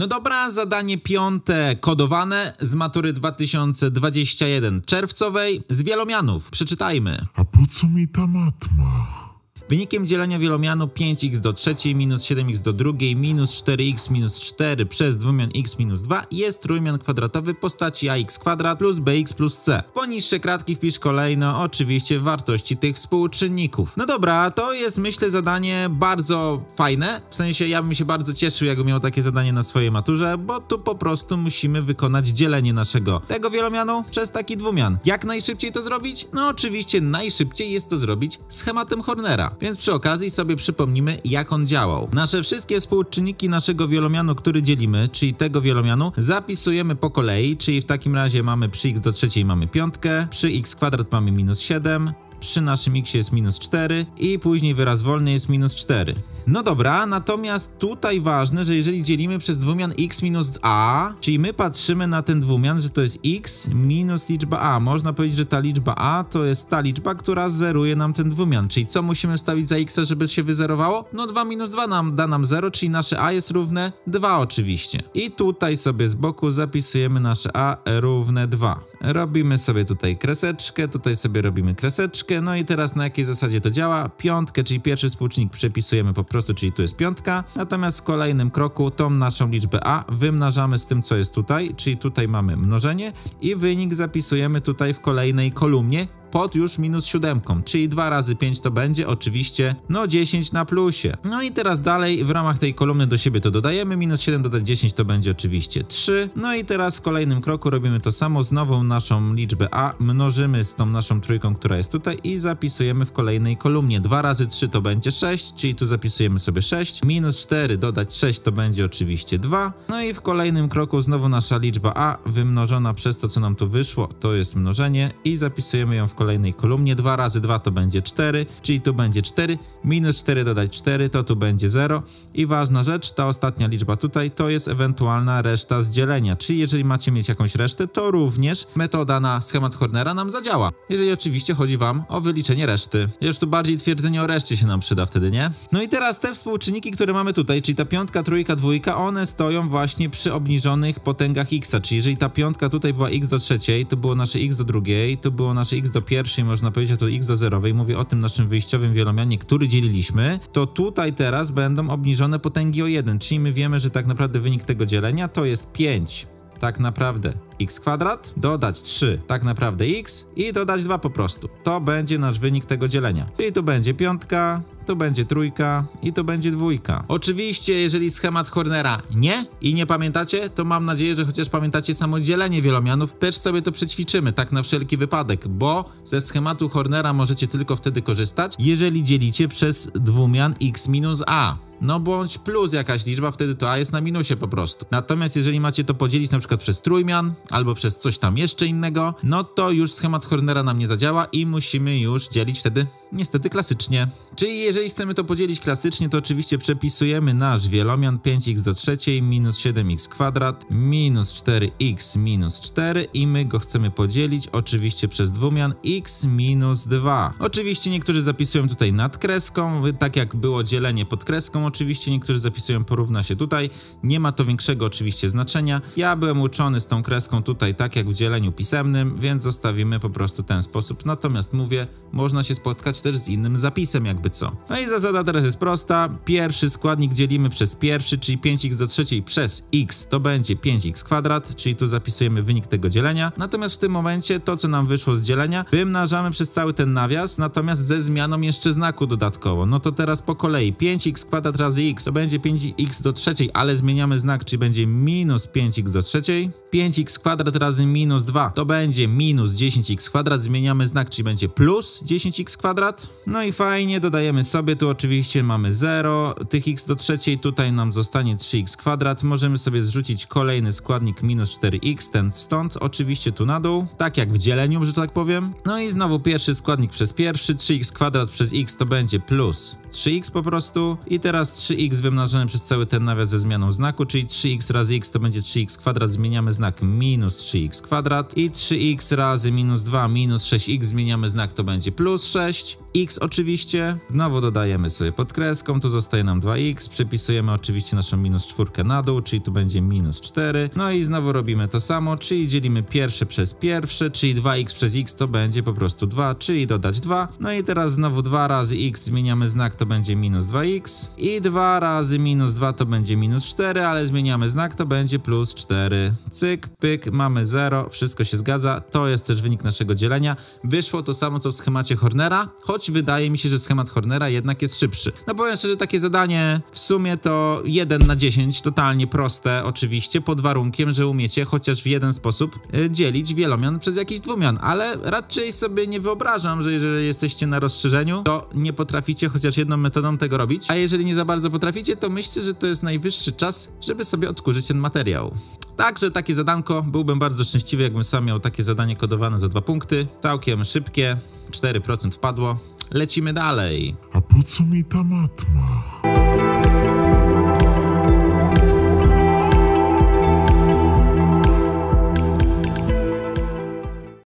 No dobra, zadanie piąte, kodowane z matury 2021 czerwcowej z wielomianów. Przeczytajmy. A po co mi ta matma? Wynikiem dzielenia wielomianu 5x do trzeciej minus 7x do drugiej minus 4x minus 4 przez dwumian x minus 2 jest trójmian kwadratowy postaci ax kwadrat plus bx plus c. Poniższe kratki wpisz kolejno oczywiście wartości tych współczynników. No dobra, to jest myślę zadanie bardzo fajne, w sensie ja bym się bardzo cieszył jakbym miał takie zadanie na swojej maturze, bo tu po prostu musimy wykonać dzielenie naszego tego wielomianu przez taki dwumian. Jak najszybciej to zrobić? No oczywiście najszybciej jest to zrobić schematem Hornera. Więc przy okazji sobie przypomnimy, jak on działał. Nasze wszystkie współczynniki naszego wielomianu, który dzielimy, czyli tego wielomianu, zapisujemy po kolei, czyli w takim razie mamy przy x do trzeciej mamy piątkę, przy x kwadrat mamy minus 7, przy naszym x jest minus 4 i później wyraz wolny jest minus 4. No dobra, natomiast tutaj ważne, że jeżeli dzielimy przez dwumian x minus a, czyli my patrzymy na ten dwumian, że to jest x minus liczba a. Można powiedzieć, że ta liczba a to jest ta liczba, która zeruje nam ten dwumian. Czyli co musimy wstawić za x, żeby się wyzerowało? No 2 minus 2 nam, da nam 0, czyli nasze a jest równe 2 oczywiście. I tutaj sobie z boku zapisujemy nasze a równe 2. Robimy sobie tutaj kreseczkę, tutaj sobie robimy kreseczkę, no i teraz na jakiej zasadzie to działa? Piątkę, czyli pierwszy współczynnik przepisujemy po prostu, czyli tu jest piątka, natomiast w kolejnym kroku tą naszą liczbę a wymnażamy z tym, co jest tutaj, czyli tutaj mamy mnożenie i wynik zapisujemy tutaj w kolejnej kolumnie, pod już minus siódemką, czyli 2 razy 5 to będzie oczywiście no 10 na plusie. No i teraz dalej w ramach tej kolumny do siebie to dodajemy, minus 7 dodać 10 to będzie oczywiście 3. No i teraz w kolejnym kroku robimy to samo, znowu naszą liczbę a mnożymy z tą naszą trójką, która jest tutaj i zapisujemy w kolejnej kolumnie. 2 razy 3 to będzie 6, czyli tu zapisujemy sobie 6, minus 4 dodać 6 to będzie oczywiście 2. No i w kolejnym kroku znowu nasza liczba a wymnożona przez to, co nam tu wyszło, to jest mnożenie i zapisujemy ją w kolejnej kolumnie. 2 razy 2 to będzie 4, czyli tu będzie 4, minus 4 dodać 4 to tu będzie 0. I ważna rzecz, ta ostatnia liczba tutaj to jest ewentualna reszta z dzielenia, czyli jeżeli macie mieć jakąś resztę, to również metoda na schemat Hornera nam zadziała. Jeżeli oczywiście chodzi wam o wyliczenie reszty. Już tu bardziej twierdzenie o reszcie się nam przyda wtedy, nie? No i teraz te współczynniki, które mamy tutaj, czyli ta piątka, trójka, dwójka, one stoją właśnie przy obniżonych potęgach x, czyli jeżeli ta piątka tutaj była x do trzeciej, to było nasze x do drugiej, to było nasze x do pierwszej, można powiedzieć, a to x do zerowej, mówię o tym naszym wyjściowym wielomianie, który dzieliliśmy, to tutaj teraz będą obniżone potęgi o 1, czyli my wiemy, że tak naprawdę wynik tego dzielenia to jest 5 tak naprawdę x kwadrat, dodać 3 tak naprawdę x i dodać 2 po prostu. To będzie nasz wynik tego dzielenia. Czyli tu będzie piątka, tu będzie trójka i tu będzie dwójka. Oczywiście, jeżeli schemat Hornera nie i nie pamiętacie, to mam nadzieję, że chociaż pamiętacie samo dzielenie wielomianów, też sobie to przećwiczymy, tak na wszelki wypadek, bo ze schematu Hornera możecie tylko wtedy korzystać, jeżeli dzielicie przez dwumian x minus a no bądź plus jakaś liczba, wtedy to a jest na minusie po prostu. Natomiast jeżeli macie to podzielić na przykład przez trójmian albo przez coś tam jeszcze innego, no to już schemat Hornera nam nie zadziała i musimy już dzielić wtedy niestety klasycznie. Czyli jeżeli chcemy to podzielić klasycznie, to oczywiście przepisujemy nasz wielomian 5x do trzeciej minus 7x kwadrat minus 4x minus 4 i my go chcemy podzielić oczywiście przez dwumian x minus 2. Oczywiście niektórzy zapisują tutaj nad kreską, tak jak było dzielenie pod kreską, oczywiście niektórzy zapisują porówna się tutaj. Nie ma to większego oczywiście znaczenia. Ja byłem uczony z tą kreską tutaj tak jak w dzieleniu pisemnym, więc zostawimy po prostu ten sposób. Natomiast mówię, można się spotkać też z innym zapisem jakby co. No i zasada teraz jest prosta. Pierwszy składnik dzielimy przez pierwszy, czyli 5x do trzeciej przez x to będzie 5x kwadrat, czyli tu zapisujemy wynik tego dzielenia. Natomiast w tym momencie to, co nam wyszło z dzielenia, wymnażamy przez cały ten nawias, natomiast ze zmianą jeszcze znaku dodatkowo. No to teraz po kolei 5x kwadrat razy x to będzie 5x do trzeciej, ale zmieniamy znak, czyli będzie minus 5x do trzeciej. 5x kwadrat razy minus 2 to będzie minus 10x kwadrat, zmieniamy znak, czyli będzie plus 10x kwadrat. No i fajnie, dodajemy sobie, tu oczywiście mamy 0, tych x do trzeciej, tutaj nam zostanie 3x kwadrat. Możemy sobie zrzucić kolejny składnik minus 4x, ten stąd, oczywiście tu na dół, tak jak w dzieleniu, że tak powiem. No i znowu pierwszy składnik przez pierwszy, 3x kwadrat przez x to będzie plus 3x po prostu. I teraz 3x wymnożone przez cały ten nawias ze zmianą znaku, czyli 3x razy x to będzie 3x kwadrat, zmieniamy znak minus 3x kwadrat. I 3x razy minus 2 minus 6x zmieniamy znak to będzie plus 6 x oczywiście. Znowu dodajemy sobie pod kreską, tu zostaje nam 2x, przepisujemy oczywiście naszą minus czwórkę na dół, czyli tu będzie minus 4. No i znowu robimy to samo, czyli dzielimy pierwsze przez pierwsze, czyli 2x przez x to będzie po prostu 2, czyli dodać 2. No i teraz znowu 2 razy x zmieniamy znak, to będzie minus 2x i 2 razy minus 2 to będzie minus 4, ale zmieniamy znak, to będzie plus 4. Cyk, pyk, mamy 0, wszystko się zgadza. To jest też wynik naszego dzielenia. Wyszło to samo co w schemacie Hornera, choć wydaje mi się, że schemat Hornera jednak jest szybszy. No powiem szczerze, takie zadanie w sumie to 1 na 10, totalnie proste oczywiście, pod warunkiem, że umiecie chociaż w jeden sposób y, dzielić wielomian przez jakiś dwumian, ale raczej sobie nie wyobrażam, że jeżeli jesteście na rozszerzeniu, to nie potraficie chociaż jedną metodą tego robić, a jeżeli nie za bardzo potraficie, to myślę, że to jest najwyższy czas, żeby sobie odkurzyć ten materiał. Także takie zadanko, byłbym bardzo szczęśliwy, jakbym sam miał takie zadanie kodowane za dwa punkty. Całkiem szybkie, 4% wpadło. Lecimy dalej. A po co mi ta matma?